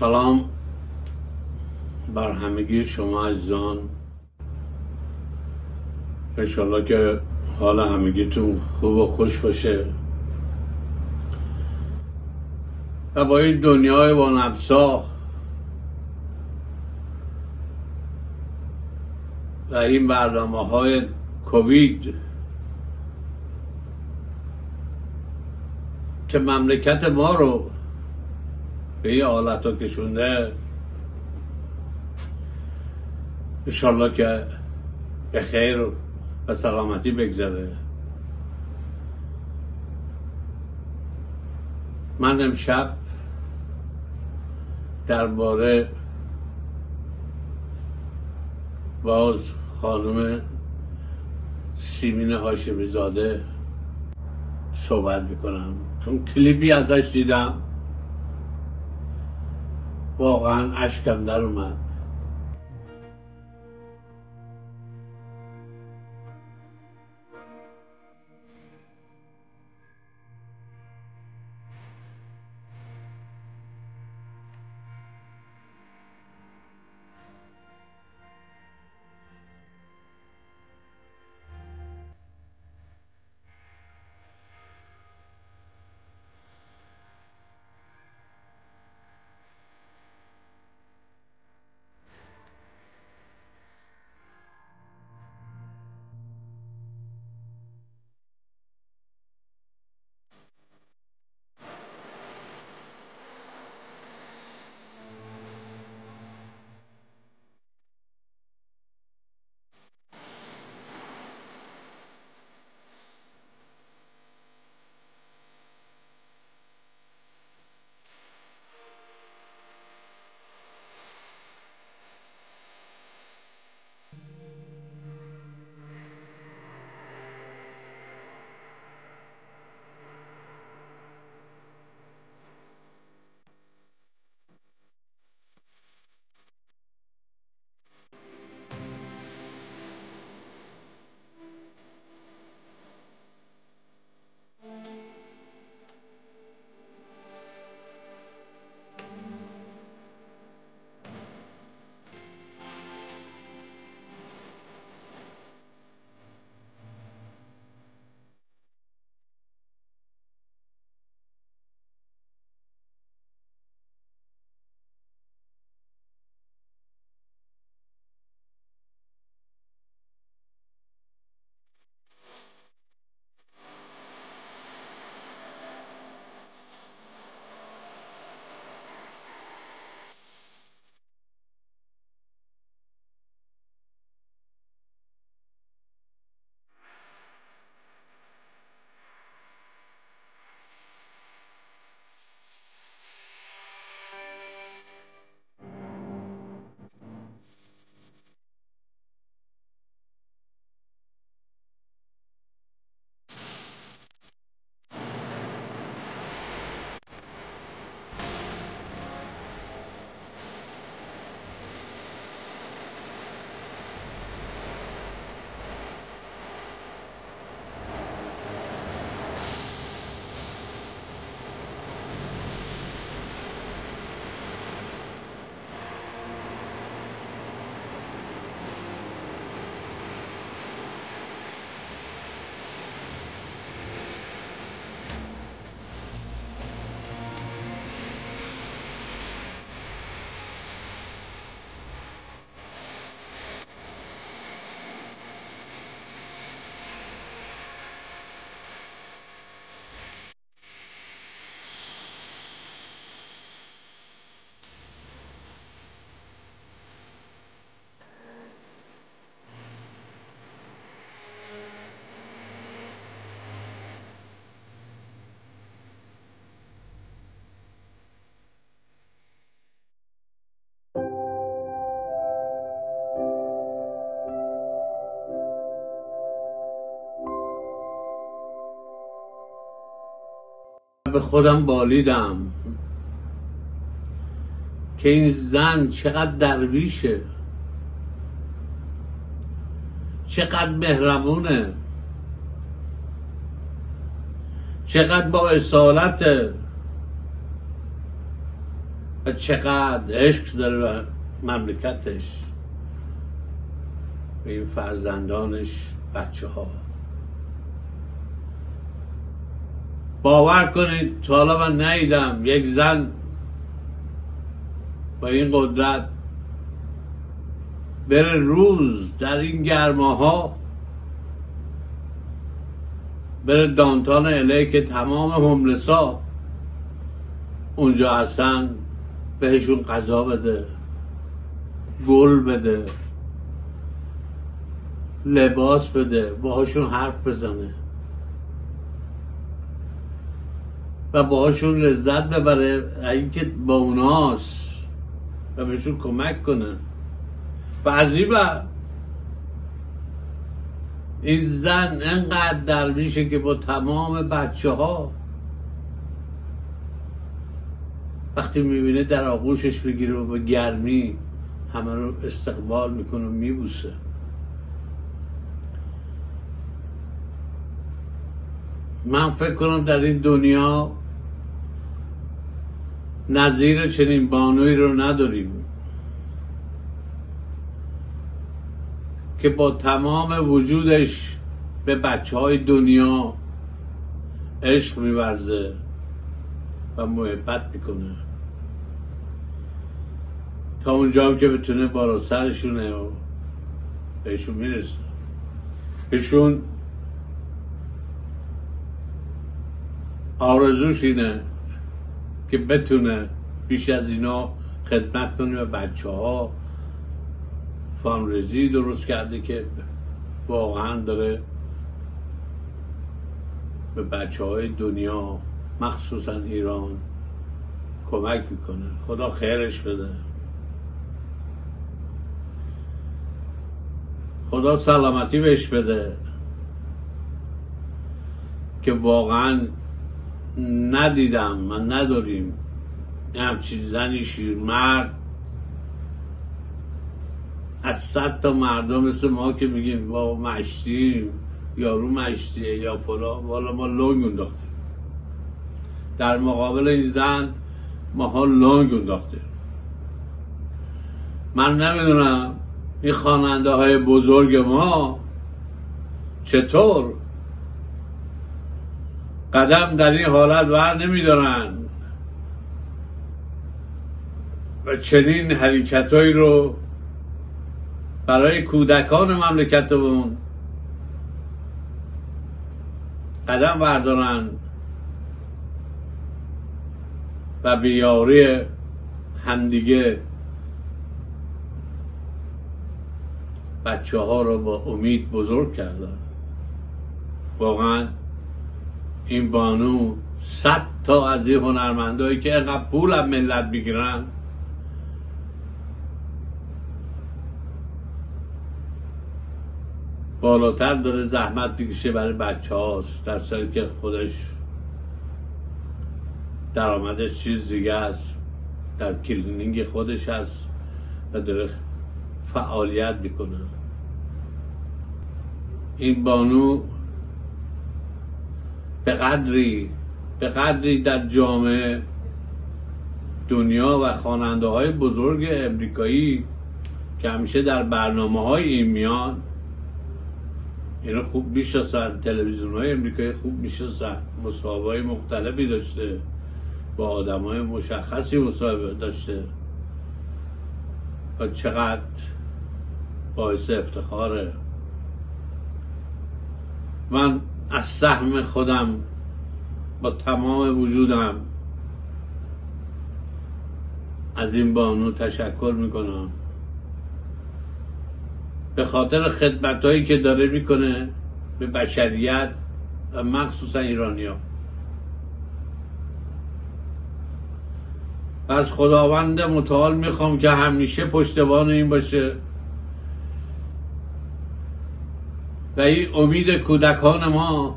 سلام بر همگی شما عزیزان. انشالله که حال همگیتون خوب و خوش باشه. و با این دنیای با نفسا و این برنامه های کووید. که مملکت ما رو به این حالت ها کشونده. انشالله که به خیر و سلامتی بگذره. من امشب درباره باز خانم سیمین هاشمی زاده صحبت می‌کنم. چون کلیپی ازش دیدم. واقعا اشکم در اومد. به خودم بالیدم. که این زن چقدر درویشه. چقدر مهربونه. چقدر با اصالته. و چقدر عشق داره مملکتش. به این فرزندانش بچه ها باور کنید تا حالا من نیدم یک زن با این قدرت بره روز در این گرماها بره دانتان اله که تمام هملسا اونجا هستن بهشون غذا بده گل بده لباس بده باهاشون حرف بزنه. و باهاشون لذت ببره اینکه با اوناست و بهشون کمک کنه. و عجیبه این زن انقدر درویشه که با تمام بچه ها وقتی می‌بینه در آغوشش بگیره و به گرمی همه رو استقبال می‌کنه و میبوسه. من فکر کنم در این دنیا نظیر چنین بانوی رو نداریم. که با تمام وجودش به بچه های دنیا عشق میورزه و محبت می‌کنه. تا اونجا که بتونه بالا سرشونه و بهشون می‌رسه بهشون آرزوش اینه که بتونه بیش از اینا خدمت کنه به بچه ها درست کرده که واقعا داره به بچه های دنیا مخصوصا ایران کمک می‌کنه. خدا خیرش بده. خدا سلامتی بهش بده. که واقعا ندیدم من نداریم. همچین زنی مرد از صد تا مردم مثل ما که میگیم با مشتیم یارو مشتیه یا فلا والا ما لنگ انداختیم. در مقابل این زن ماها لنگ انداختیم. من نمی‌دونم این خواننده های بزرگ ما چطور قدم در این حالت ور نمیدارن. و چنین حرکتهایی رو برای کودکان مملکتمون قدم بردارن و بیاری همدیگه بچه ها رو با امید بزرگ کردن. واقعا این بانو صد تا از این هنرمندهایی که اینقدر پول از ملت می‌گیرن. بالاتر داره زحمت می‌کشه برای بچه هاست در سالی که خودش درآمدش چیز دیگه است. در کلینینگ خودش هست و داره فعالیت می‌کنه. این بانو به قدری به قدری در جامعه دنیا و خواننده های بزرگ امریکایی که همیشه در برنامه های این میان اینا خوب می‌شناسن تلویزیون های امریکایی خوب می‌شناسن مصاحبه های مختلفی داشته با آدم های مشخصی مصاحبه داشته. و چقدر باعث افتخاره. من از سهم خودم با تمام وجودم از این بانو تشکر می‌کنم. به خاطر خدمت هایی که داره می‌کنه به بشریت و مخصوصا ایرانیا و از خداوند متعال می‌خوام که همیشه پشتبان این باشه. و این امید کودکان ما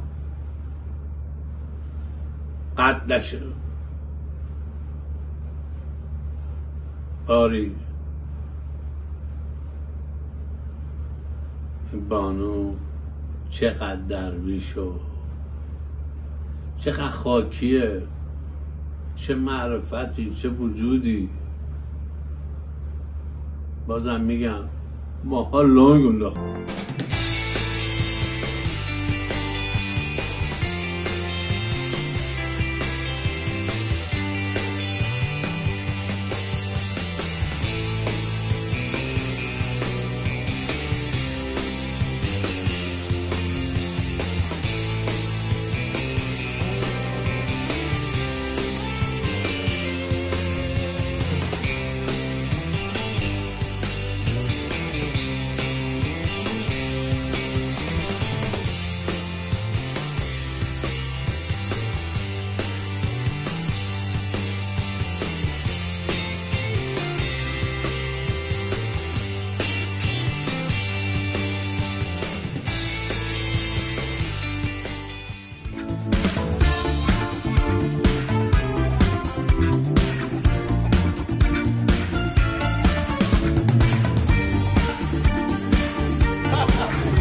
قد نشه. آری. بانو چقدر درویش و چقدر خاکیه. چه معرفتی چه وجودی. بازم میگم ماها لنگ انداخت.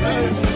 Hey.